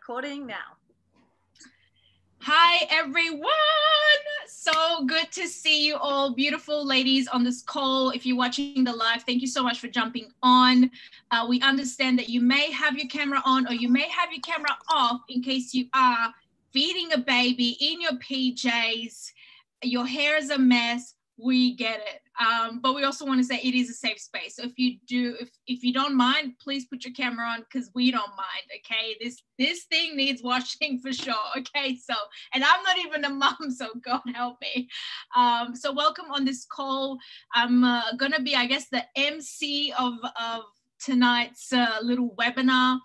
recording now. Hi, everyone. So good to see you all, beautiful ladies on this call. If you're watching the live, thank you so much for jumping on. Uh, we understand that you may have your camera on or you may have your camera off in case you are feeding a baby in your PJs, your hair is a mess, we get it. Um, but we also want to say it is a safe space. So if you do, if if you don't mind, please put your camera on because we don't mind. Okay, this this thing needs washing for sure. Okay, so and I'm not even a mom, so God help me. Um, so welcome on this call. I'm uh, gonna be, I guess, the MC of of tonight's uh, little webinar.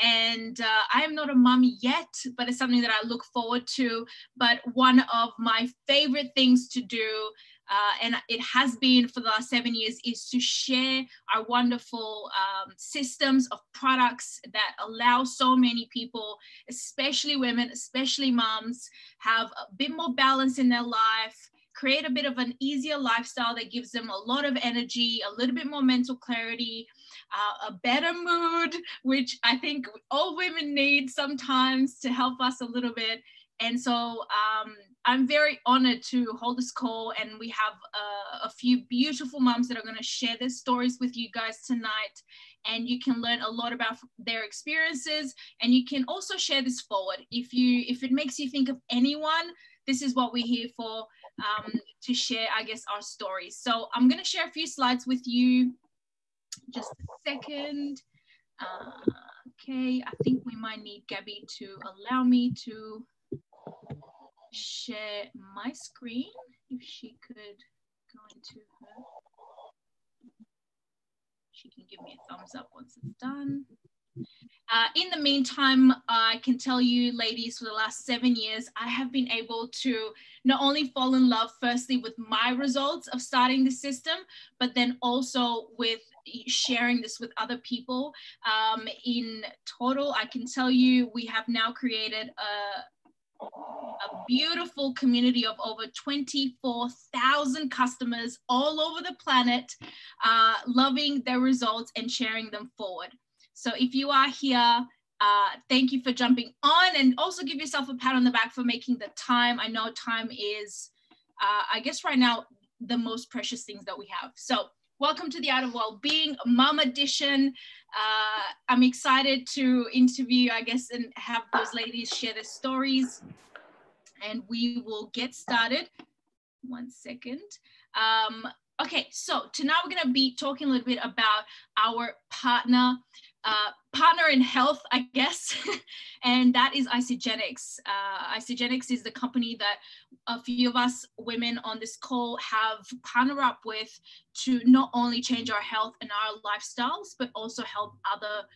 And uh, I am not a mum yet, but it's something that I look forward to. But one of my favorite things to do uh, and it has been for the last seven years, is to share our wonderful um, systems of products that allow so many people, especially women, especially moms, have a bit more balance in their life, create a bit of an easier lifestyle that gives them a lot of energy, a little bit more mental clarity, uh, a better mood, which I think all women need sometimes to help us a little bit. And so um, I'm very honored to hold this call, and we have uh, a few beautiful moms that are going to share their stories with you guys tonight. And you can learn a lot about their experiences, and you can also share this forward. If you if it makes you think of anyone, this is what we're here for um, to share, I guess, our stories. So I'm going to share a few slides with you. Just a second. Uh, okay, I think we might need Gabby to allow me to share my screen if she could go into her. She can give me a thumbs up once it's done. Uh, in the meantime, I can tell you, ladies, for the last seven years, I have been able to not only fall in love, firstly, with my results of starting the system, but then also with sharing this with other people. Um, in total, I can tell you, we have now created a, a beautiful community of over 24,000 customers all over the planet, uh, loving their results and sharing them forward. So if you are here, uh, thank you for jumping on and also give yourself a pat on the back for making the time. I know time is, uh, I guess right now, the most precious things that we have. So welcome to the Art of Well-Being Mom Edition. Uh, I'm excited to interview, I guess, and have those ladies share their stories. And we will get started. One second. Um, okay, so tonight we're going to be talking a little bit about our partner uh, partner in health, I guess, and that is Isagenix. Uh, Isagenix is the company that a few of us women on this call have partnered up with to not only change our health and our lifestyles, but also help other,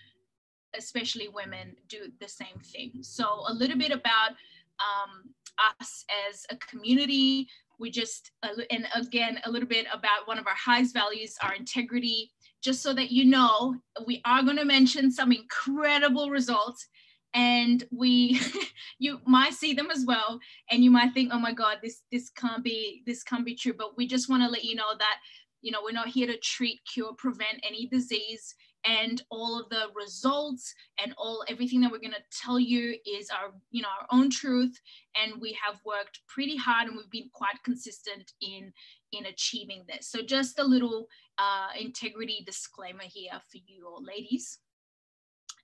especially women, do the same thing. So a little bit about um, us as a community. We just, and again, a little bit about one of our highest values, our integrity, just so that you know, we are going to mention some incredible results and we you might see them as well and you might think oh my god this this can't be this can't be true but we just want to let you know that you know we're not here to treat cure prevent any disease and all of the results and all everything that we're going to tell you is our you know our own truth and we have worked pretty hard and we've been quite consistent in in achieving this so just a little uh, integrity disclaimer here for you all ladies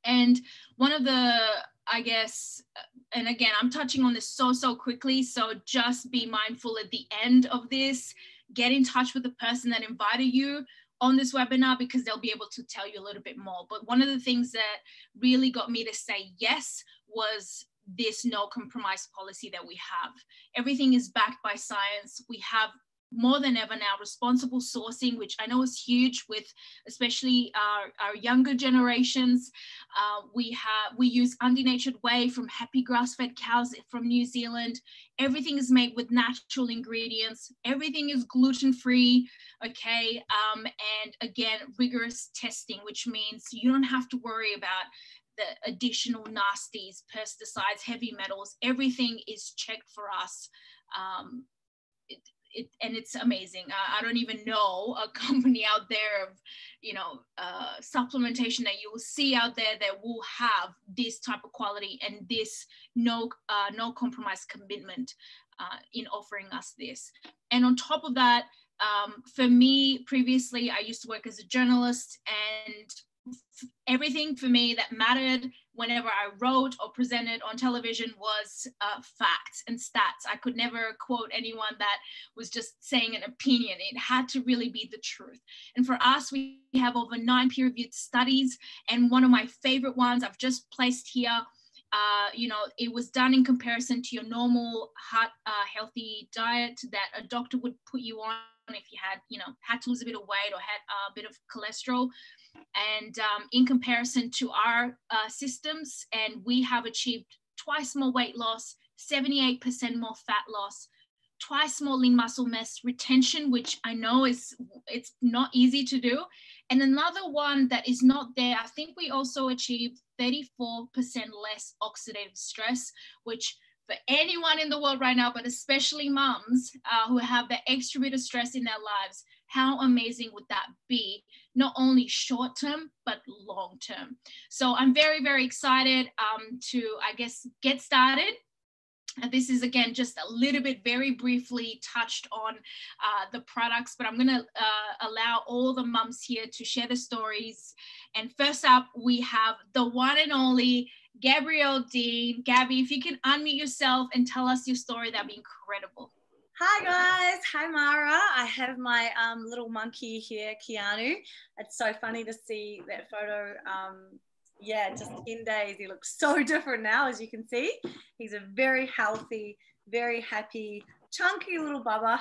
and one of the i guess and again i'm touching on this so so quickly so just be mindful at the end of this get in touch with the person that invited you on this webinar because they'll be able to tell you a little bit more. But one of the things that really got me to say yes was this no compromise policy that we have. Everything is backed by science. We have more than ever now responsible sourcing which i know is huge with especially our, our younger generations. Uh, we have we use undenatured whey from happy grass-fed cows from new zealand. Everything is made with natural ingredients. Everything is gluten-free okay? Um, and again rigorous testing which means you don't have to worry about the additional nasties pesticides heavy metals. Everything is checked for us um, it, and it's amazing. I, I, don't even know a company out there of, you know, uh, supplementation that you will see out there that will have this type of quality and this no uh, no compromise commitment uh, in offering us this. And on top of that, um, for me, previously I used to work as a journalist and everything for me that mattered whenever I wrote or presented on television was uh, facts and stats. I could never quote anyone that was just saying an opinion. It had to really be the truth. And for us, we have over nine peer reviewed studies. And one of my favorite ones I've just placed here. Uh, you know, it was done in comparison to your normal heart uh, healthy diet that a doctor would put you on if you had, you know, had to lose a bit of weight or had a bit of cholesterol and um, in comparison to our uh, systems and we have achieved twice more weight loss 78% more fat loss twice more lean muscle mass retention which i know is it's not easy to do. And another one that is not there i think we also achieved 34% less oxidative stress which for anyone in the world right now but especially moms uh, who have the extra bit of stress in their lives how amazing would that be not only short term but long term. So i'm very very excited um, to i guess get started. And this is again just a little bit very briefly touched on uh, the products but i'm going to uh, allow all the mums here to share the stories. And first up we have the one and only Gabrielle Deane. Gabby if you can unmute yourself and tell us your story that'd be incredible Hi guys, hi Mara. I have my um, little monkey here, Keanu. It's so funny to see that photo. Um, yeah, just 10 days. He looks so different now, as you can see. He's a very healthy, very happy, chunky little bubba.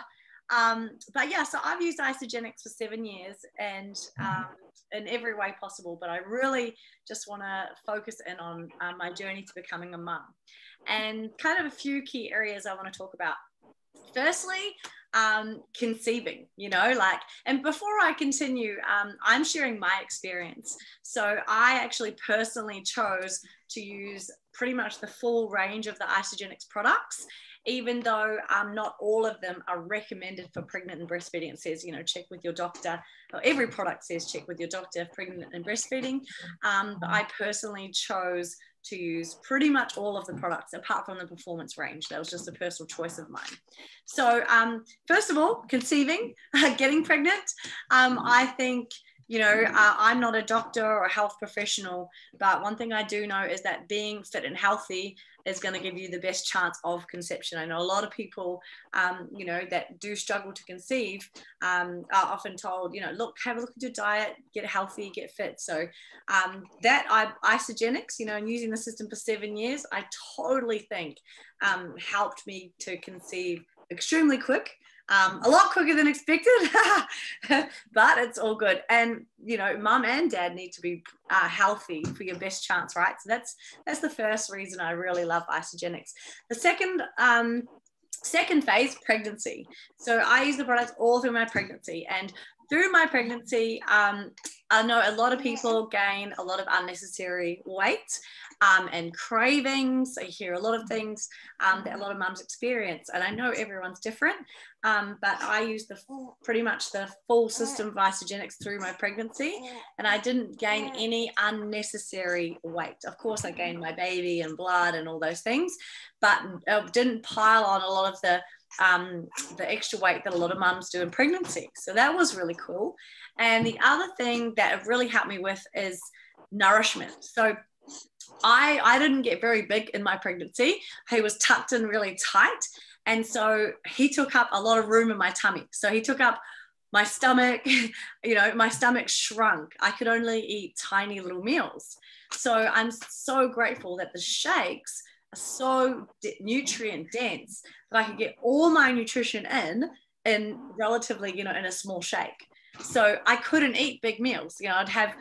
Um, but yeah, so I've used Isagenix for seven years and um, in every way possible, but I really just want to focus in on uh, my journey to becoming a mum and kind of a few key areas I want to talk about firstly um, conceiving you know like and before i continue um, i'm sharing my experience so i actually personally chose to use pretty much the full range of the isagenix products even though um, not all of them are recommended for pregnant and breastfeeding. It says, you know, check with your doctor. every product says check with your doctor, pregnant and breastfeeding. Um, but I personally chose to use pretty much all of the products apart from the performance range. That was just a personal choice of mine. So, um, first of all, conceiving, getting pregnant, um, I think you know, uh, I'm not a doctor or a health professional, but one thing I do know is that being fit and healthy is going to give you the best chance of conception. I know a lot of people, um, you know, that do struggle to conceive um, are often told, you know, look, have a look at your diet, get healthy, get fit. So um, that I, Isagenix, you know, and using the system for seven years, I totally think um, helped me to conceive extremely quick um, a lot quicker than expected, but it's all good. And you know, mum and dad need to be uh, healthy for your best chance, right? So that's that's the first reason I really love Isagenix. The second um, second phase, pregnancy. So I use the products all through my pregnancy, and through my pregnancy, um, I know a lot of people gain a lot of unnecessary weight um, and cravings. I hear a lot of things um, that a lot of mums experience, and I know everyone's different. Um, but I use the pretty much the full system of Isagenix through my pregnancy, and I didn't gain any unnecessary weight. Of course, I gained my baby and blood and all those things, but didn't pile on a lot of the um, the extra weight that a lot of mums do in pregnancy. So that was really cool. And the other thing that it really helped me with is nourishment. So I, I didn't get very big in my pregnancy. He was tucked in really tight. And so he took up a lot of room in my tummy. So he took up my stomach, you know, my stomach shrunk. I could only eat tiny little meals. So I'm so grateful that the shakes so nutrient dense that I could get all my nutrition in in relatively, you know, in a small shake. So I couldn't eat big meals. You know, I'd have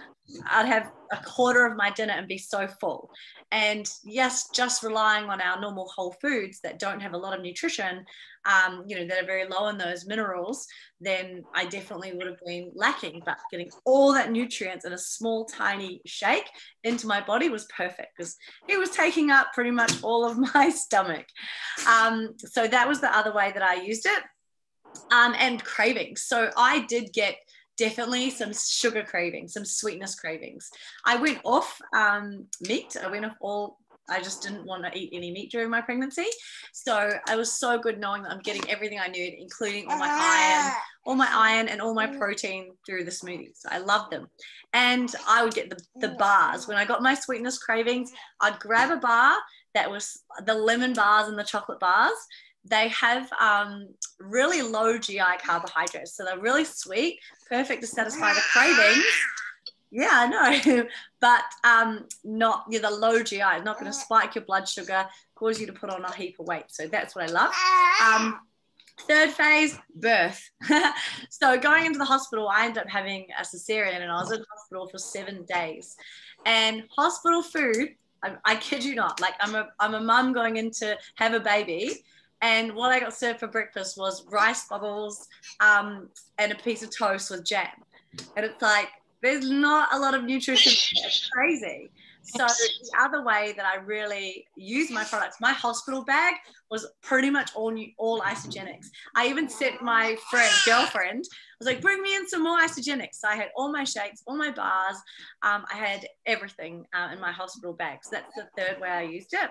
I'd have a quarter of my dinner and be so full. And yes, just relying on our normal whole foods that don't have a lot of nutrition, um, you know, that are very low in those minerals, then I definitely would have been lacking. But getting all that nutrients in a small, tiny shake into my body was perfect because it was taking up pretty much all of my stomach. Um, so that was the other way that I used it. Um, and cravings. So I did get definitely some sugar cravings, some sweetness cravings. I went off um, meat. I went off all. I just didn't want to eat any meat during my pregnancy. So it was so good knowing that I'm getting everything I need, including all my iron, all my iron and all my protein through the smoothies. So I love them. And I would get the, the bars. When I got my sweetness cravings, I'd grab a bar that was the lemon bars and the chocolate bars they have um, really low GI carbohydrates. So they're really sweet, perfect to satisfy the cravings. Yeah, I know, but um, not yeah, the low GI, not going to spike your blood sugar, cause you to put on a heap of weight. So that's what I love. Um, third phase, birth. so going into the hospital, I ended up having a cesarean, and I was in hospital for seven days. And hospital food, I, I kid you not, like I'm a I'm a mum going in to have a baby and what I got served for breakfast was rice bubbles um, and a piece of toast with jam. And it's like, there's not a lot of nutrition. It's crazy. So the other way that I really use my products, my hospital bag was pretty much all new, all Isagenix. I even sent my friend, girlfriend, I was like, bring me in some more Isagenix. So I had all my shakes, all my bars. Um, I had everything uh, in my hospital bag. So that's the third way I used it.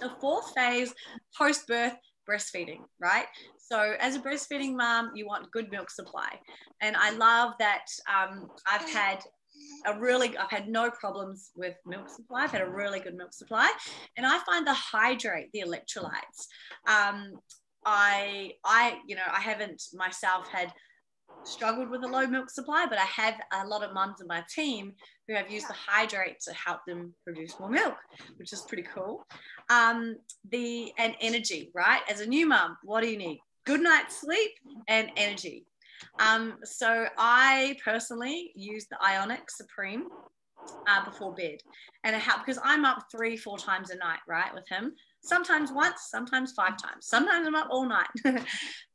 The fourth phase, post birth, breastfeeding, right? So, as a breastfeeding mom, you want good milk supply. And I love that um, I've had a really, I've had no problems with milk supply. I've had a really good milk supply. And I find the hydrate, the electrolytes. Um, I, I, you know, I haven't myself had struggled with a low milk supply, but I have a lot of mums in my team who have used the hydrate to help them produce more milk, which is pretty cool. Um, the and energy, right? As a new mum, what do you need? Good night's sleep and energy. Um, so I personally use the Ionix Supreme uh, before bed, and it helps because I'm up three, four times a night, right, with him sometimes once, sometimes five times. Sometimes I'm up all night.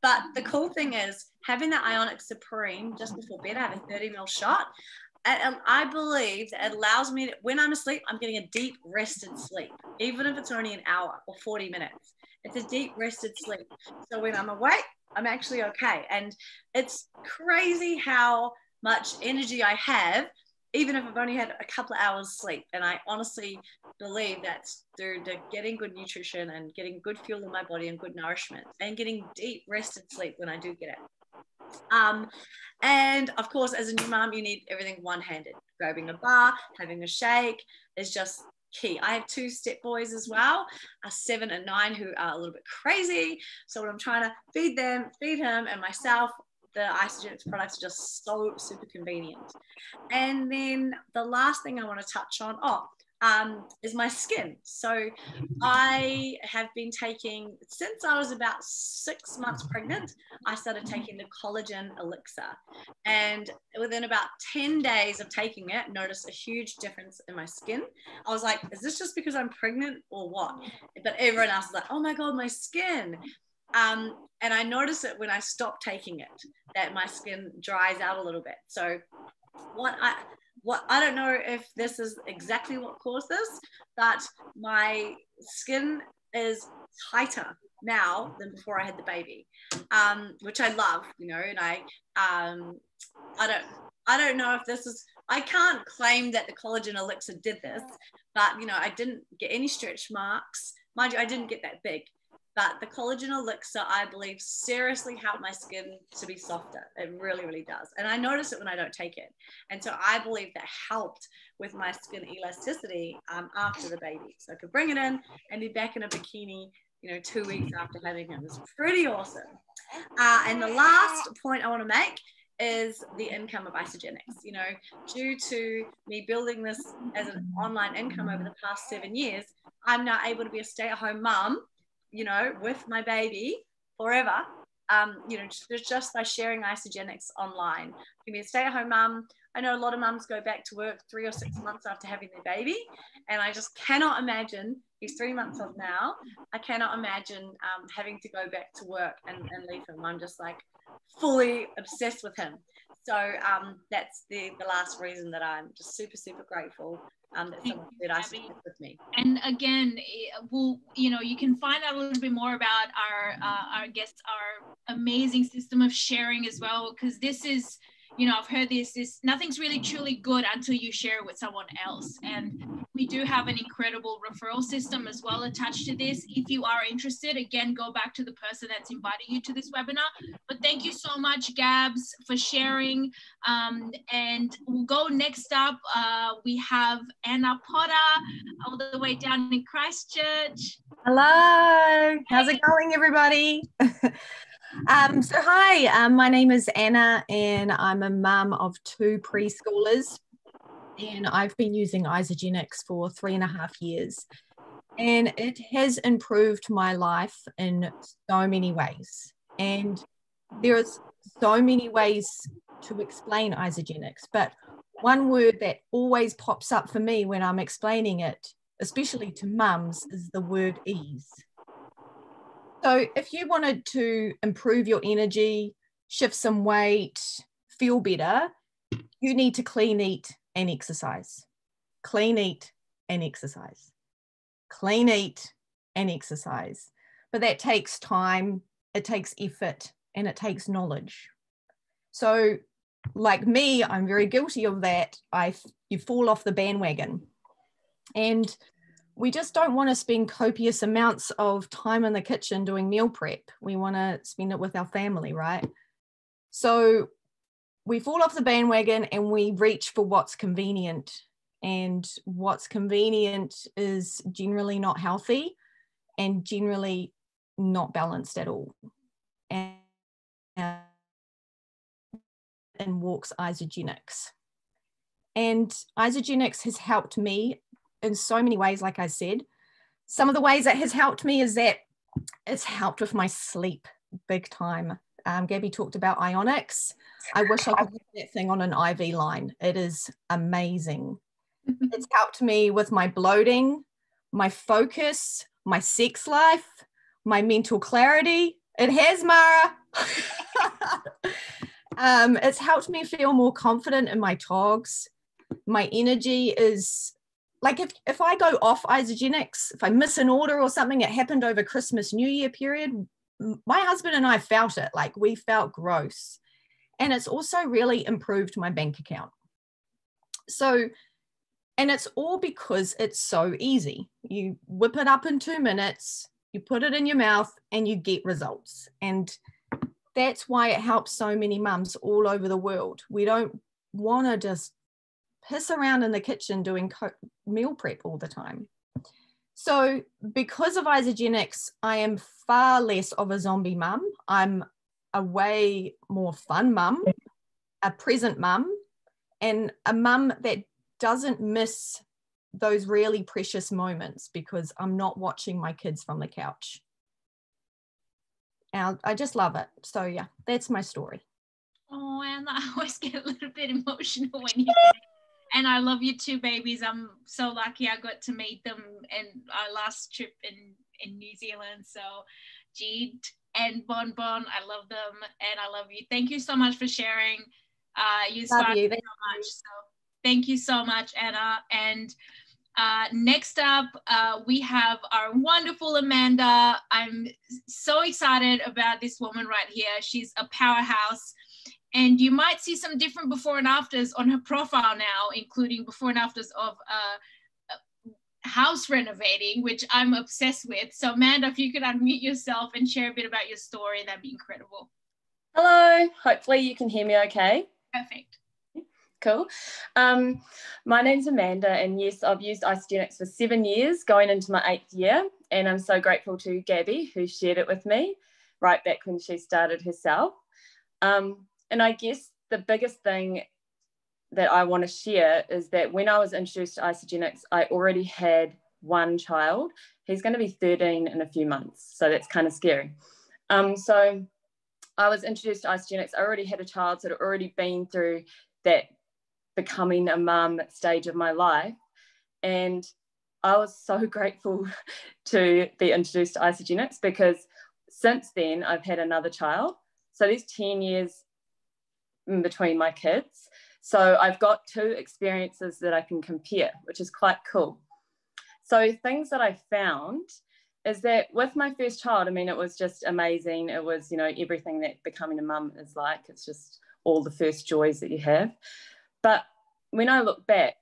but the cool thing is having the Ionix Supreme just before bed, I have a 30 ml shot. And um, I believe that it allows me to, when I'm asleep, I'm getting a deep rested sleep, even if it's only an hour or 40 minutes. It's a deep rested sleep. So when I'm awake, I'm actually okay. And it's crazy how much energy I have even if I've only had a couple of hours sleep. And I honestly believe that's through the getting good nutrition and getting good fuel in my body and good nourishment and getting deep rested sleep when I do get it. Um, and of course, as a new mom, you need everything one handed. Grabbing a bar, having a shake is just key. I have two step boys as well, a seven and nine, who are a little bit crazy. So when I'm trying to feed them, feed him, and myself, the Isagenix products are just so super convenient. And then the last thing I want to touch on, oh, um, is my skin. So I have been taking, since I was about six months pregnant, I started taking the collagen elixir. And within about 10 days of taking it, noticed a huge difference in my skin. I was like, is this just because I'm pregnant or what? But everyone else is like, oh my God, my skin. Um, and I notice it when I stop taking it that my skin dries out a little bit. So what I what I don't know if this is exactly what caused this, but my skin is tighter now than before I had the baby, um, which I love, you know. And I um, I don't I don't know if this is I can't claim that the collagen elixir did this, but you know I didn't get any stretch marks. Mind you, I didn't get that big. But the collagen elixir, I believe, seriously helped my skin to be softer. It really, really does. And I notice it when I don't take it. And so I believe that helped with my skin elasticity um, after the baby. So I could bring it in and be back in a bikini, you know, two weeks after having him. It was pretty awesome. Uh, and the last point I want to make is the income of Isagenix. You know, due to me building this as an online income over the past seven years, I'm now able to be a stay at home mom you know, with my baby forever. Um, you know, just, just by sharing Isagenix online. You can be a stay-at-home mum. I know a lot of mums go back to work three or six months after having their baby, and I just cannot imagine. He's three months old now. I cannot imagine um, having to go back to work and, and leave him. I'm just like fully obsessed with him. So um, that's the, the last reason that I'm just super, super grateful um, that someone did with me. And again, eh, we'll, you know, you can find out a little bit more about our, uh, our guests, our amazing system of sharing as well, because this is, you know, I've heard this, this nothing's really truly good until you share it with someone else. And we do have an incredible referral system as well attached to this. If you are interested, again, go back to the person that's inviting you to this webinar. But thank you so much, Gabs, for sharing. Um, and we'll go next up. Uh, we have Anna Potter all the way down in Christchurch. Hello, how's it going, everybody? Um, so, hi, um, my name is Anna, and I'm a mum of two preschoolers. And I've been using Isagenix for three and a half years. And it has improved my life in so many ways. And there is so many ways to explain Isagenix, but one word that always pops up for me when I'm explaining it, especially to mums, is the word ease. So, if you wanted to improve your energy, shift some weight, feel better, you need to clean, eat, and exercise. Clean, eat, and exercise. Clean, eat, and exercise. But that takes time, it takes effort, and it takes knowledge. So, like me, I'm very guilty of that. I you fall off the bandwagon. And we just don't want to spend copious amounts of time in the kitchen doing meal prep. We want to spend it with our family, right? So we fall off the bandwagon and we reach for what's convenient. And what's convenient is generally not healthy and generally not balanced at all. And, walks Isagenix. And Isagenix has helped me in so many ways, like I said. Some of the ways that has helped me is that it's helped with my sleep big time. Um, Gabby talked about Ionix. I wish I could put that thing on an IV line. It is amazing. it's helped me with my bloating, my focus, my sex life, my mental clarity. It has, Mara. um, it's helped me feel more confident in my togs. My energy is like if, if I go off Isagenix, if I miss an order or something, it happened over Christmas, New Year period, my husband and I felt it, like we felt gross. And it's also really improved my bank account. So, and it's all because it's so easy. You whip it up in two minutes, you put it in your mouth, and you get results. And that's why it helps so many mums all over the world. We don't want to just piss around in the kitchen doing co- meal prep all the time. So, because of Isagenix, I am far less of a zombie mum. I'm a way more fun mum, a present mum, and a mum that doesn't miss those really precious moments because I'm not watching my kids from the couch. And I just love it. So, yeah, that's my story. Oh, and I always get a little bit emotional when you and I love you too, babies. I'm so lucky I got to meet them in our last trip in in New Zealand. So, Jeed and Bon Bon, I love them and I love you. Thank you so much for sharing. Uh, you inspired me so much. So, thank you so much, Anna. And uh, next up, uh, we have our wonderful Amanda. I'm so excited about this woman right here. She's a powerhouse. And you might see some different before and afters on her profile now, including before and afters of uh, uh, house renovating, which I'm obsessed with. So, Amanda, if you could unmute yourself and share a bit about your story, that'd be incredible. Hello. Hopefully, you can hear me okay. Perfect. Cool. Um, my name's Amanda, and yes, I've used Isagenix for seven years, going into my eighth year. And I'm so grateful to Gabby, who shared it with me right back when she started herself. Um, and I guess the biggest thing that I want to share is that when I was introduced to Isagenix, I already had one child. He's going to be 13 in a few months. So that's kind of scary. Um, so I was introduced to Isagenix. I already had a child, so I'd already been through that becoming a mum stage of my life. And I was so grateful to be introduced to Isagenix because since then I've had another child. So these 10 years between my kids. So I've got two experiences that I can compare, which is quite cool. So things that I found is that with my first child, I mean, it was just amazing. It was, you know, everything that becoming a mum is like. It's just all the first joys that you have. But when I look back,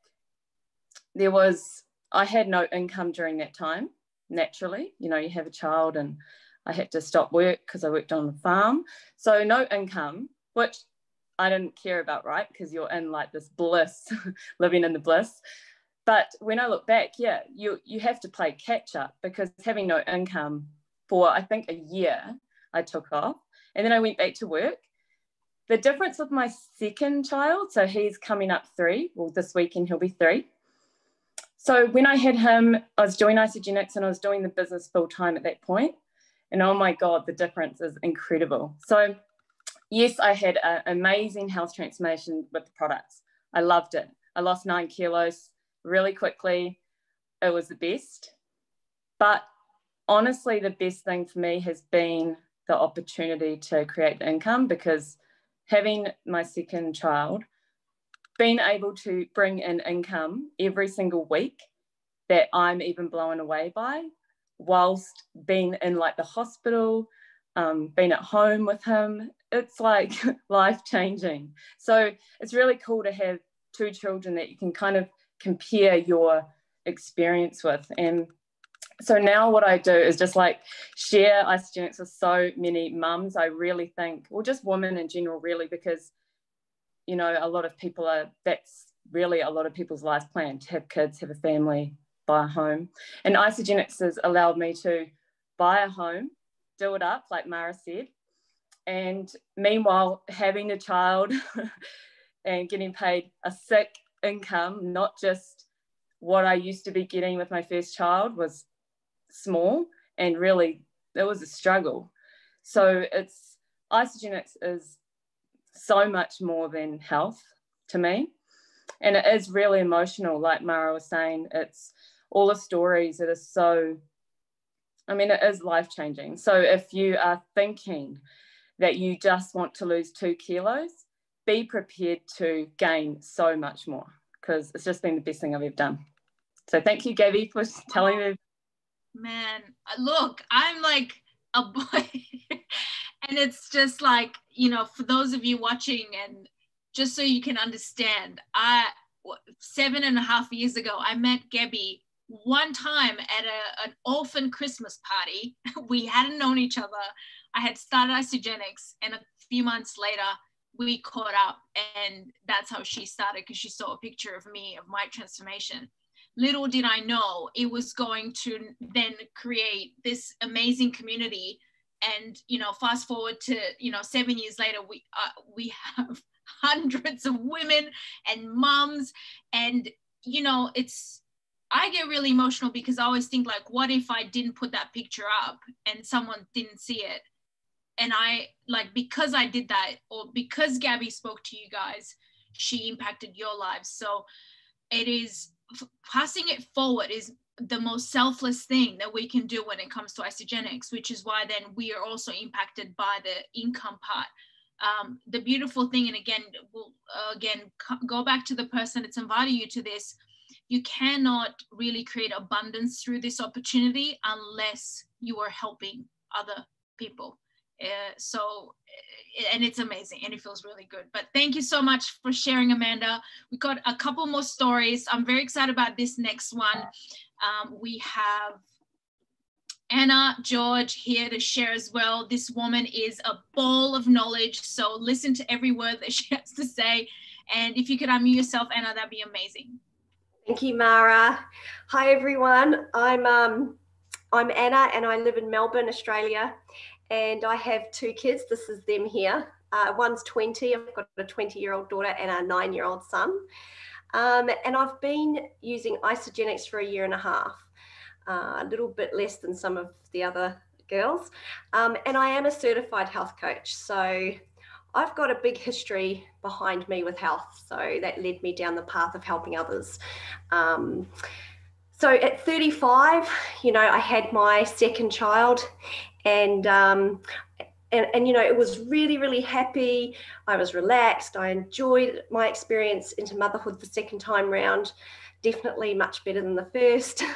there was, I had no income during that time, naturally. You know, you have a child and I had to stop work because I worked on a farm. So no income, which I didn't care about, right? Because you're in like this bliss, living in the bliss. But when I look back, yeah, you you have to play catch up because having no income for I think a year, I took off, and then I went back to work. The difference with my second child, so he's coming up three. Well, this weekend he'll be three. So when I had him, I was doing Isagenix and I was doing the business full time at that point. And oh my God, the difference is incredible. So yes, I had an amazing health transformation with the products. I loved it. I lost nine kilos really quickly. It was the best. But honestly, the best thing for me has been the opportunity to create the income because having my second child, being able to bring in income every single week that I'm even blown away by, whilst being in like the hospital, um, being at home with him, it's like life changing. So it's really cool to have two children that you can kind of compare your experience with. And so now what I do is just like share Isagenix with so many mums. I really think, or just women in general, really, because you know, a lot of people are that's really a lot of people's life plan to have kids, have a family, buy a home. And Isagenix has allowed me to buy a home, do it up, like Mara said. And meanwhile, having a child and getting paid a sick income, not just what I used to be getting with my first child, was small and really it was a struggle. So it's Isagenix is so much more than health to me. And it is really emotional, like Mara was saying. It's all the stories that are so, I mean, it is life changing. So if you are thinking that you just want to lose two kilos, be prepared to gain so much more because it's just been the best thing I've ever done. So thank you, Gabby, for telling me. Man, look, I'm like a boy. and it's just like, you know, for those of you watching and just so you can understand, I seven and a half years ago, I met Gabby one time at a, an orphan Christmas party. we hadn't known each other. I had started Isagenix, and a few months later, we caught up, and that's how she started because she saw a picture of me of my transformation. Little did I know it was going to then create this amazing community. And you know, fast forward to you know seven years later, we uh, we have hundreds of women and moms, and you know, it's I get really emotional because I always think like, what if I didn't put that picture up and someone didn't see it? And I like because I did that, or because Gabby spoke to you guys, she impacted your lives. So it is passing it forward is the most selfless thing that we can do when it comes to Isagenix, which is why then we are also impacted by the income part. Um, the beautiful thing, and again, we'll uh, again go back to the person that's invited you to this you cannot really create abundance through this opportunity unless you are helping other people. Uh, so, eh, and it's amazing and it feels really good. But thank you so much for sharing, Amanda. We got a couple more stories. I'm very excited about this next one. Um, we have Anna George here to share as well. This woman is a ball of knowledge. So listen to every word that she has to say. And if you could unmute yourself, Anna, that'd be amazing. Thank you, Mara. Hi, everyone. I'm um, I'm Anna, and I live in Melbourne, Australia. And I have two kids. This is them here. Uh, one's 20. I've got a 20 year old daughter and a nine year old son. Um, and I've been using Isagenix for a year and a half, uh, a little bit less than some of the other girls. Um, and I am a certified health coach. So I've got a big history behind me with health, so that led me down the path of helping others. Um, so at 35, you know, I had my second child, and um, and, and you know it was really really happy. I was relaxed. I enjoyed my experience into motherhood the second time round. Definitely much better than the first.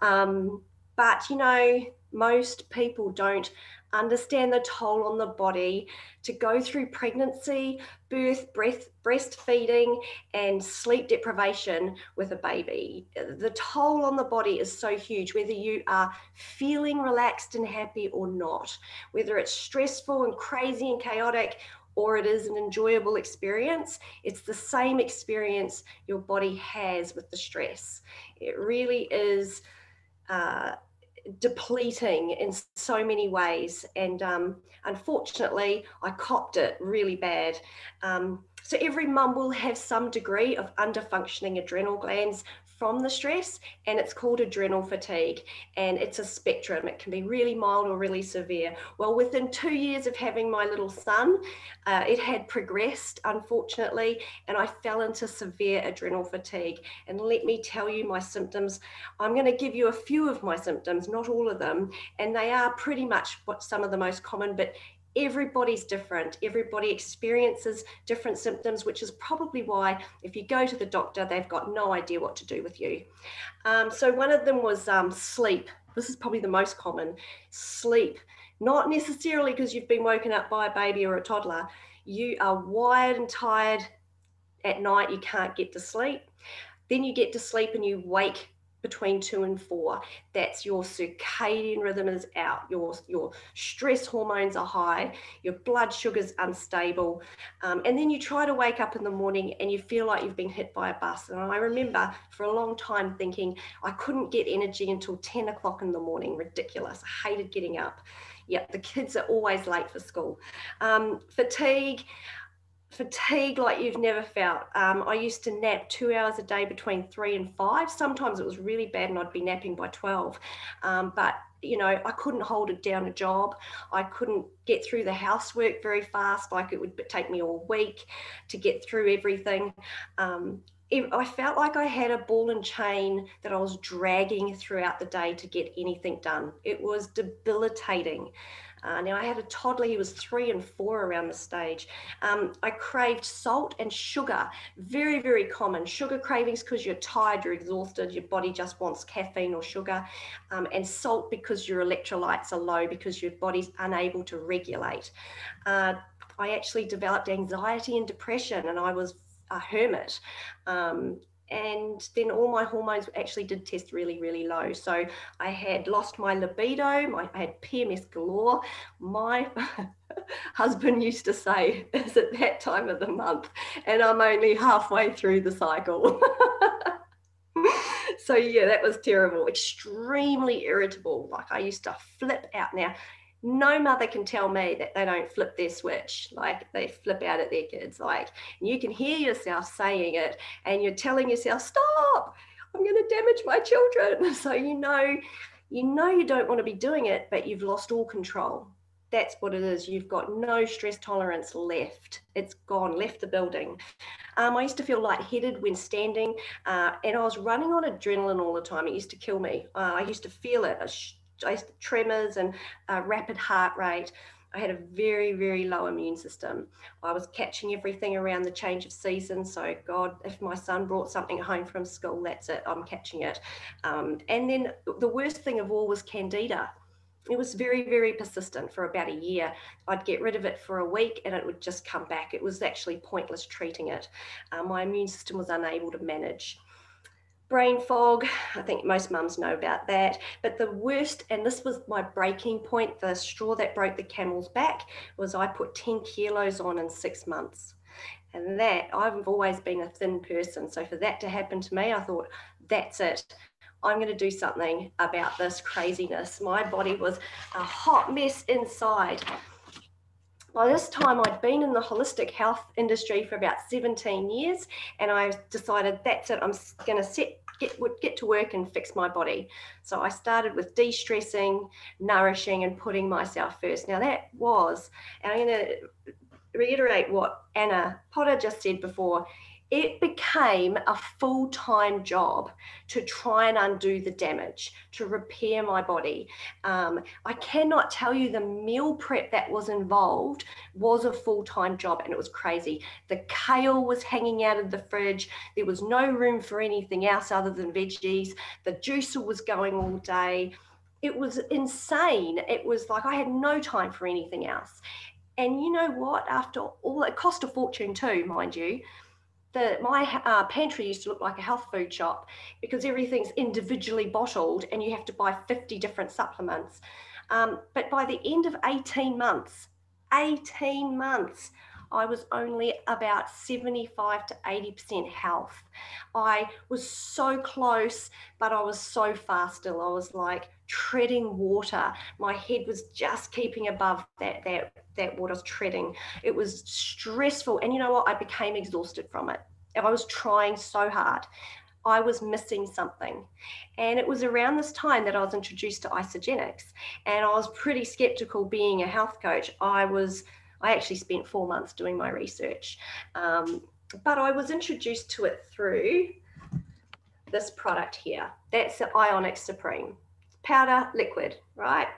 Um, but you know most people don't understand the toll on the body to go through pregnancy, birth, breath, breastfeeding, and sleep deprivation with a baby. The toll on the body is so huge, whether you are feeling relaxed and happy or not, whether it's stressful and crazy and chaotic. Or it is an enjoyable experience. It's the same experience your body has with the stress. It really is uh, depleting in so many ways. And um, unfortunately, I copped it really bad. Um, so every mum will have some degree of underfunctioning adrenal glands from the stress, and it's called adrenal fatigue. And it's a spectrum. It can be really mild or really severe. Well, within two years of having my little son, uh, it had progressed, unfortunately, and I fell into severe adrenal fatigue. And let me tell you my symptoms. I'm going to give you a few of my symptoms, not all of them, and they are pretty much what some of the most common, but everybody's different. Everybody experiences different symptoms, which is probably why if you go to the doctor, they've got no idea what to do with you. Um, so one of them was um, sleep. This is probably the most common sleep, not necessarily because you've been woken up by a baby or a toddler. You are wired and tired at night, you can't get to sleep. Then you get to sleep and you wake between two and four. That's your circadian rhythm is out. Your your stress hormones are high. Your blood sugar's unstable, um, and then you try to wake up in the morning and you feel like you've been hit by a bus. And I remember for a long time thinking I couldn't get energy until ten o'clock in the morning. Ridiculous. I hated getting up. Yep, the kids are always late for school. Um, fatigue fatigue like you've never felt. Um, I used to nap two hours a day between three and five. Sometimes it was really bad and I'd be napping by 12. Um, but, you know, I couldn't hold it down a job. I couldn't get through the housework very fast. Like it would take me all week to get through everything. Um, I felt like I had a ball and chain that I was dragging throughout the day to get anything done. It was debilitating. Uh, now, I had a toddler, he was three and four around the stage. Um, I craved salt and sugar, very, very common. Sugar cravings because you're tired, you're exhausted, your body just wants caffeine or sugar, um, and salt because your electrolytes are low because your body's unable to regulate. Uh, I actually developed anxiety and depression, and I was a hermit. Um, and then all my hormones actually did test really really low. So i had lost my libido my, i had pms galore. My husband used to say it's at that time of the month? And i'm only halfway through the cycle. So yeah that was terrible extremely irritable. Like i used to flip out. Now no mother can tell me that they don't flip their switch like they flip out at their kids like you can hear yourself saying it and you're telling yourself stop! I'm going to damage my children. So you know you know you don't want to be doing it but you've lost all control. That's what it is. You've got no stress tolerance left. It's gone left the building. Um, i used to feel lightheaded when standing uh, and i was running on adrenaline all the time. It used to kill me. Uh, i used to feel it tremors and uh, rapid heart rate. I had a very, very low immune system. I was catching everything around the change of season. So, God, if my son brought something home from school, that's it, I'm catching it. Um, and then the worst thing of all was candida. It was very, very persistent for about a year. I'd get rid of it for a week and it would just come back. It was actually pointless treating it. Uh, my immune system was unable to manage brain fog. I think most mums know about that. But the worst, and this was my breaking point, the straw that broke the camel's back, was I put 10 kilos on in six months. And that, I've always been a thin person. So for that to happen to me, I thought, that's it. I'm going to do something about this craziness. My body was a hot mess inside. By this time, I'd been in the holistic health industry for about 17 years, and I decided that's it. I'm going to set get get to work and fix my body. So I started with de-stressing, nourishing, and putting myself first. Now that was, and I'm going to reiterate what Anna Potter just said before. It became a full time job to try and undo the damage, to repair my body. Um, I cannot tell you the meal prep that was involved was a full time job and it was crazy. The kale was hanging out of the fridge, there was no room for anything else other than veggies, the juicer was going all day. It was insane. It was like I had no time for anything else. And you know what? After all, it cost a fortune too, mind you the my uh, pantry used to look like a health food shop because everything's individually bottled and you have to buy 50 different supplements. Um, but by the end of 18 months, 18 months, I was only about 75 to 80% health. I was so close, but I was so far still. I was like treading water. My head was just keeping above that that that water treading. It was stressful. And you know what? I became exhausted from it. I was trying so hard. I was missing something. And it was around this time that I was introduced to Isagenix. And I was pretty skeptical being a health coach. I was I actually spent four months doing my research. Um, but I was introduced to it through this product here. That's the Ionix Supreme powder liquid, right?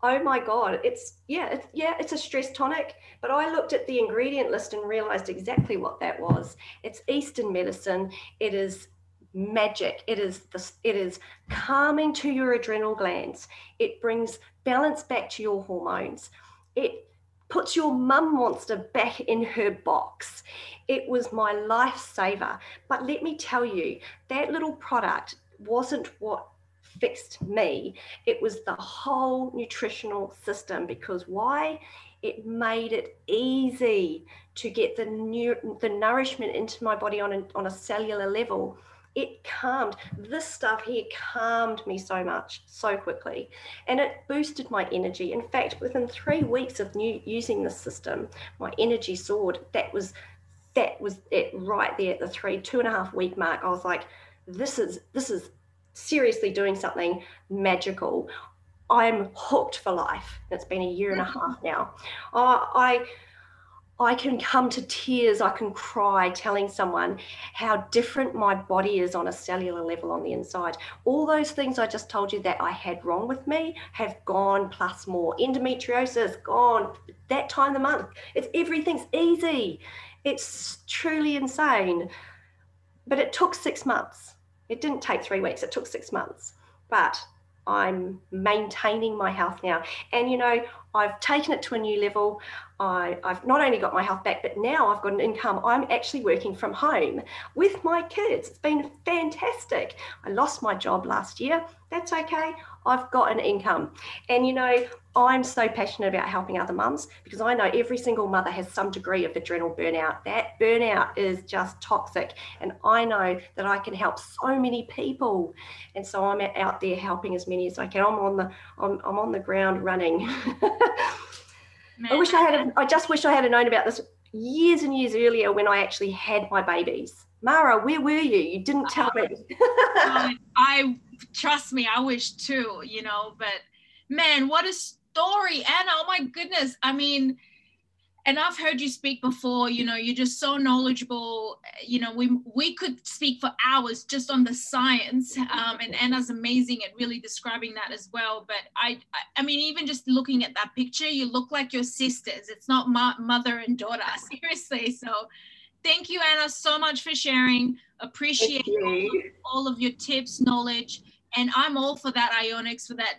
Oh my God, it's yeah, it's, yeah, it's a stress tonic. But I looked at the ingredient list and realized exactly what that was. It's Eastern medicine. It is magic. It is this, it is calming to your adrenal glands. It brings balance back to your hormones. It puts your mum monster back in her box. It was my lifesaver. But let me tell you, that little product wasn't what fixed me. It was the whole nutritional system because why? It made it easy to get the new the nourishment into my body on a, on a cellular level. It calmed this stuff here calmed me so much so quickly. And it boosted my energy. In fact within three weeks of new, using this system my energy soared. That was that was it right there at the three two and a half week mark. I was like this is this is seriously doing something magical i'm hooked for life it's been a year and a mm-hmm. half now uh, i I can come to tears, I can cry telling someone how different my body is on a cellular level on the inside. All those things I just told you that I had wrong with me have gone plus more. Endometriosis, gone. That time of the month, it's everything's easy. It's truly insane. But it took six months. It didn't take three weeks, it took six months. But I'm maintaining my health now. And you know, I've taken it to a new level. I, have not only got my health back, but now I've got an income. I'm actually working from home with my kids. It's been fantastic. I lost my job last year. That's okay. I've got an income. And you know, I'm so passionate about helping other mums because I know every single mother has some degree of adrenal burnout. That burnout is just toxic. And I know that I can help so many people. And so I'm out there helping as many as I can. I'm on the I'm, I'm on the ground running. I wish I had I just wish I had known about this years and years earlier when I actually had my babies. Mara, where were you? You didn't tell me. I, I trust me, I wish too, you know, but man, what a story, And Oh my goodness. I mean, and I've heard you speak before, you know, you're just so knowledgeable. You know, we we could speak for hours just on the science. Um, and Anna's amazing at really describing that as well. But I, I, mean, even just looking at that picture, you look like your sisters. It's not ma- mother and daughter, seriously. So thank you, Anna, so much for sharing. Appreciate all, all of your tips, knowledge. And I'm all for that Ionix, for that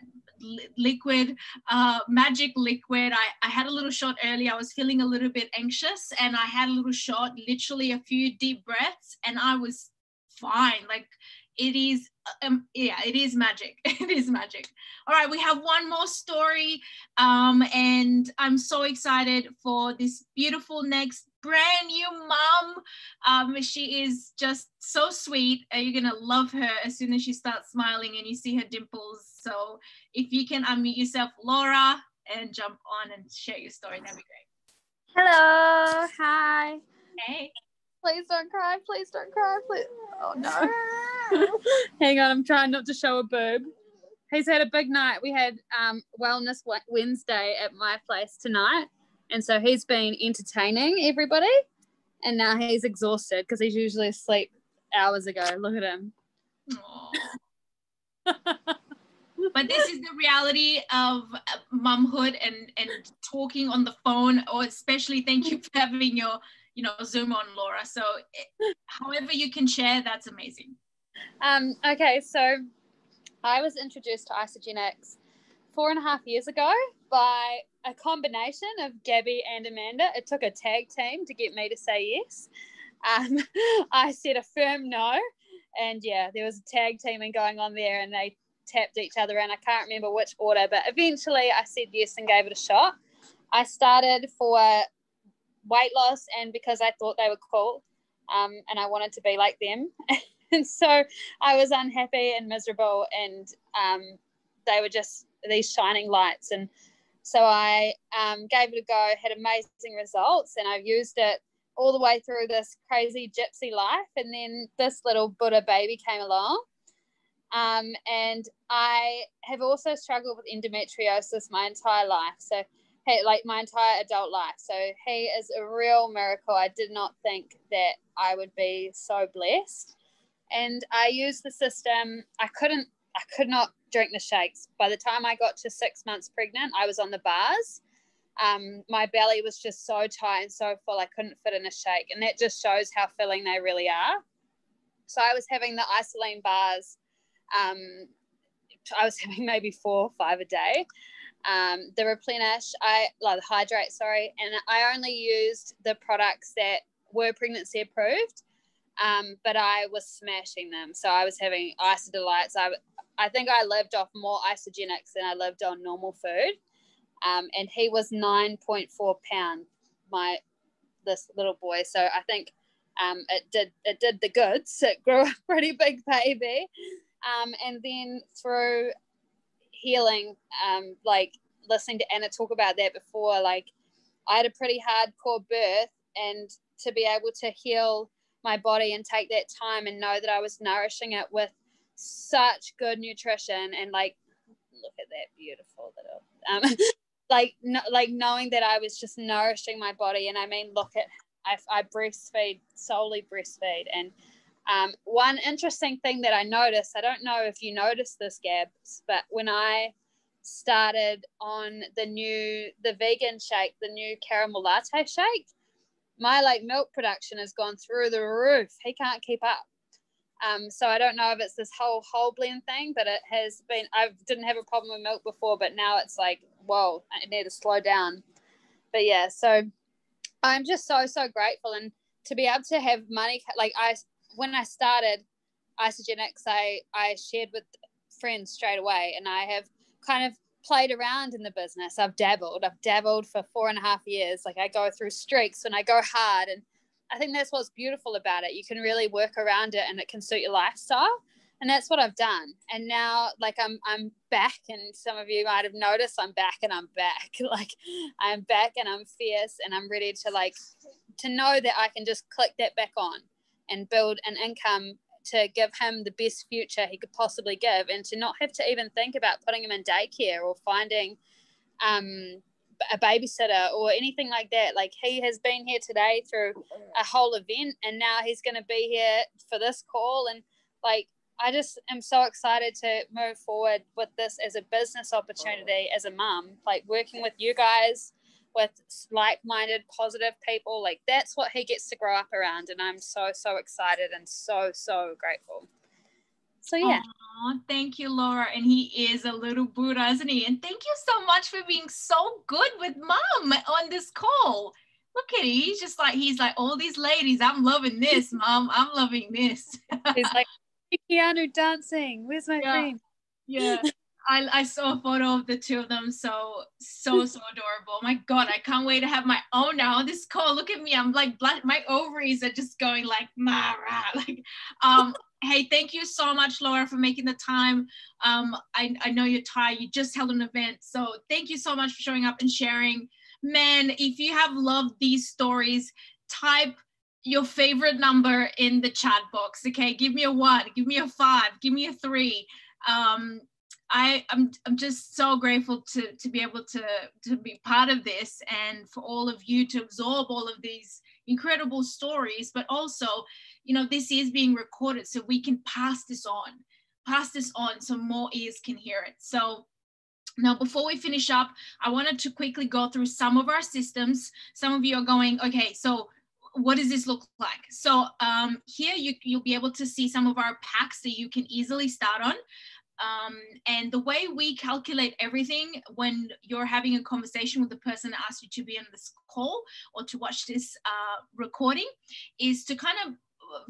liquid, uh, magic liquid. I, I had a little shot earlier. I was feeling a little bit anxious and I had a little shot, literally a few deep breaths, and I was fine. Like it is um, yeah it is magic it is magic all right we have one more story um, and i'm so excited for this beautiful next brand new mom. Um, she is just so sweet. Uh, you're gonna love her as soon as she starts smiling and you see her dimples. So if you can unmute yourself laura and jump on and share your story that'd be great. Hello hi. Hey. Please don't cry please don't cry please. Oh no. Hang on, I'm trying not to show a boob. He's had a big night. We had um, Wellness Wednesday at my place tonight. And so he's been entertaining everybody. and now he's exhausted because he's usually asleep hours ago. Look at him. but this is the reality of momhood and and talking on the phone or especially thank you for having your you know zoom on laura so however you can share that's amazing um okay so i was introduced to isagenix four and a half years ago by a combination of gabby and amanda it took a tag team to get me to say yes um, i said a firm no and yeah there was a tag teaming going on there and they tapped each other and I can't remember which order, but eventually I said yes and gave it a shot. I started for weight loss and because I thought they were cool um, and I wanted to be like them. and so I was unhappy and miserable and um, they were just these shining lights. And so I um, gave it a go, had amazing results, and I've used it all the way through this crazy gypsy life. And then this little Buddha baby came along um, and I have also struggled with endometriosis my entire life. So, hey, like my entire adult life. So, he is a real miracle. I did not think that I would be so blessed. And I used the system. I couldn't, I could not drink the shakes. By the time I got to six months pregnant, I was on the bars. Um, my belly was just so tight and so full, I couldn't fit in a shake. And that just shows how filling they really are. So, I was having the IsaLean bars um, I was having maybe four or five a day. Um, the replenish, I like the hydrate, sorry, and I only used the products that were pregnancy approved, um, but I was smashing them. So I was having IsaDelights. I, I think I lived off more isagenix than I lived on normal food. Um, and he was 9.4 pound, my this little boy. So I think um, it did it did the goods. It grew a pretty big baby. Um, and then through healing, um, like listening to Anna talk about that before, like I had a pretty hardcore birth, and to be able to heal my body and take that time and know that I was nourishing it with such good nutrition and like look at that beautiful little um, like no, like knowing that I was just nourishing my body and I mean look at I, I breastfeed solely breastfeed and um, one interesting thing that I noticed, I don't know if you noticed this, Gabs, but when I started on the new, the vegan shake, the new caramel latte shake, my like milk production has gone through the roof. He can't keep up. Um, so I don't know if it's this whole whole blend thing, but it has been. I didn't have a problem with milk before, but now it's like, whoa, I need to slow down. But yeah, so I'm just so so grateful, and to be able to have money, like I when I started Isagenix, I, I shared with friends straight away, and I have kind of played around in the business. I've dabbled. I've dabbled for four and a half years. Like I go through streaks when I go hard, and I think that's what's beautiful about it. You can really work around it, and it can suit your lifestyle. And that's what I've done. And now, like I'm, I'm back, and some of you might have noticed I'm back, and I'm back. like I'm back, and I'm fierce, and I'm ready to like to know that I can just click that back on and build an income to give him the best future he could possibly give and to not have to even think about putting him in daycare or finding um, a babysitter or anything like that. Like he has been here today through a whole event and now he's going to be here for this call. And like, I just am so excited to move forward with this as a business opportunity as a mum, like working with you guys with like-minded positive people like that's what he gets to grow up around and i'm so so excited and so so grateful so yeah. Aww, thank you laura. And he is a little buddha isn't he? And thank you so much for being so good with mom on this call. Look at him he's just like he's like all these ladies i'm loving this mom. I'm loving this. He's like keanu dancing. Where's my yeah. yeah I, I saw a photo of the two of them so so so adorable. My god i can't wait to have my own now. This call look at me i'm like my ovaries are just going like mara like um hey thank you so much laura for making the time. Um I, I know you're tired you just held an event so thank you so much for showing up and sharing. Man if you have loved these stories type your favorite number in the chat box okay? Give me a one give me a five give me a three. Um I, I'm, I'm just so grateful to, to be able to, to be part of this and for all of you to absorb all of these incredible stories, but also, you know, this is being recorded so we can pass this on, pass this on so more ears can hear it. So now, before we finish up, I wanted to quickly go through some of our systems. Some of you are going, okay, so what does this look like? So um, here you, you'll be able to see some of our packs that you can easily start on. Um, and the way we calculate everything when you're having a conversation with the person that asked you to be on this call or to watch this uh, recording is to kind of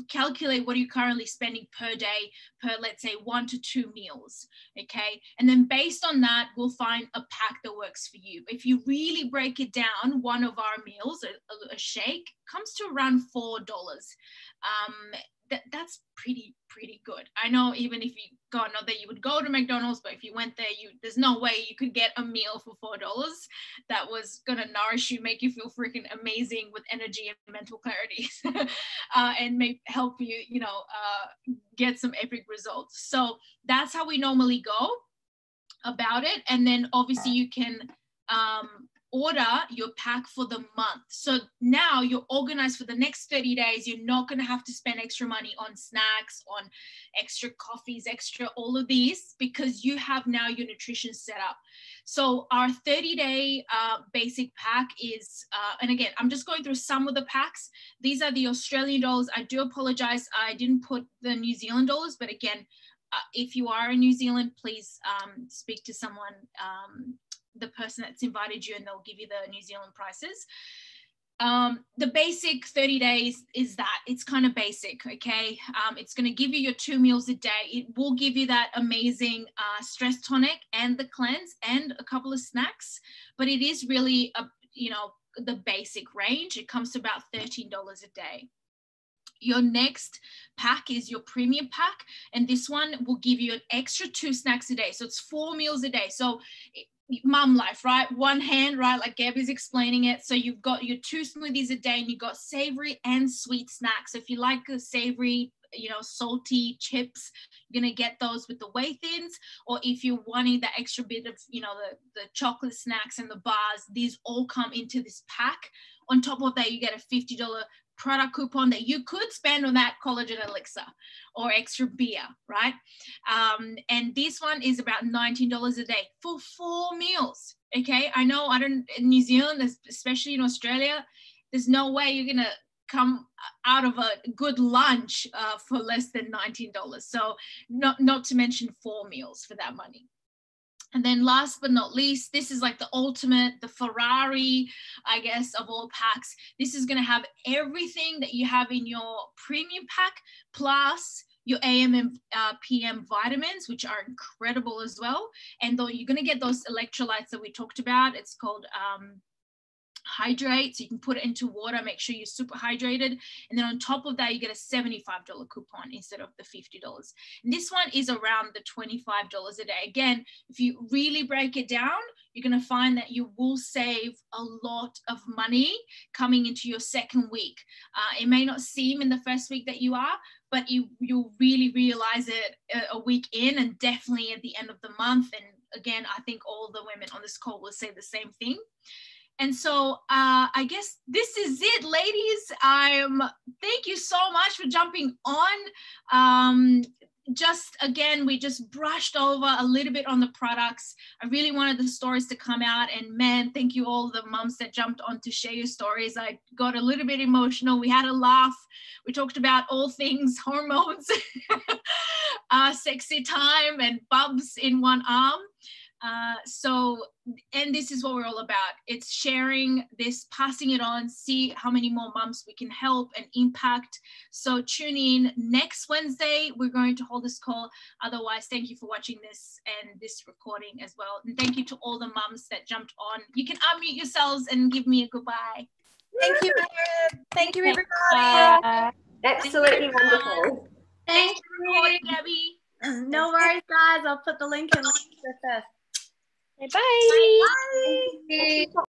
calculate what you're currently spending per day per let's say one to two meals okay? And then based on that we'll find a pack that works for you. If you really break it down one of our meals a, a shake comes to around four dollars. Um, that, that's pretty pretty good. I know even if you not that you would go to mcdonald's but if you went there you there's no way you could get a meal for four dollars that was gonna nourish you make you feel freaking amazing with energy and mental clarity uh, and may help you you know uh, get some epic results. So that's how we normally go about it. And then obviously you can um, order your pack for the month. So now you're organized for the next 30 days. You're not going to have to spend extra money on snacks, on extra coffees, extra all of these because you have now your nutrition set up. So our 30 day uh, basic pack is, uh, and again, I'm just going through some of the packs. These are the Australian dollars. I do apologize. I didn't put the New Zealand dollars, but again, uh, if you are in New Zealand, please um, speak to someone um, the person that's invited you and they'll give you the New Zealand prices. Um, the basic 30 days is that it's kind of basic, okay? Um, it's going to give you your two meals a day. It will give you that amazing uh, stress tonic and the cleanse and a couple of snacks, but it is really a you know the basic range. It comes to about $13 a day. Your next pack is your premium pack, and this one will give you an extra two snacks a day. So it's four meals a day. So mum life, right? One hand, right? Like Gabby's explaining it. So you've got your two smoothies a day and you've got savory and sweet snacks. if you like the savory, you know, salty chips, you're gonna get those with the whey thins. Or if you're wanting the extra bit of, you know, the, the chocolate snacks and the bars, these all come into this pack. On top of that, you get a $50 product coupon that you could spend on that collagen elixir or extra beer, right? Um, and this one is about $19 a day for four meals. Okay. I know I don't, in New Zealand, especially in Australia, there's no way you're going to come out of a good lunch uh, for less than $19. So not, not to mention four meals for that money. And then last but not least, this is like the ultimate, the Ferrari, I guess, of all packs. This is going to have everything that you have in your premium pack, plus your AM and uh, PM vitamins, which are incredible as well. And though you're going to get those electrolytes that we talked about, it's called um, hydrate. So you can put it into water, make sure you're super hydrated. And then on top of that, you get a $75 coupon instead of the $50. And this one is around the $25 a day. Again, if you really break it down, you're going to find that you will save a lot of money coming into your second week. Uh, it may not seem in the first week that you are, but you you'll really realize it a, a week in and definitely at the end of the month. And again, I think all the women on this call will say the same thing. And so uh, I guess this is it, ladies. I'm thank you so much for jumping on. Um, just again, we just brushed over a little bit on the products. I really wanted the stories to come out, and man, thank you all the moms that jumped on to share your stories. I got a little bit emotional. We had a laugh. We talked about all things hormones, uh, sexy time, and bubs in one arm. Uh, so, and this is what we're all about. It's sharing this, passing it on, see how many more moms we can help and impact. So tune in next Wednesday. We're going to hold this call. Otherwise, thank you for watching this and this recording as well. And thank you to all the moms that jumped on. You can unmute yourselves and give me a goodbye. Thank you, Thank you, everybody. Absolutely wonderful. Thanks for recording, Gabby. No worries, guys. I'll put the link in the first. Bye. Bye. Bye.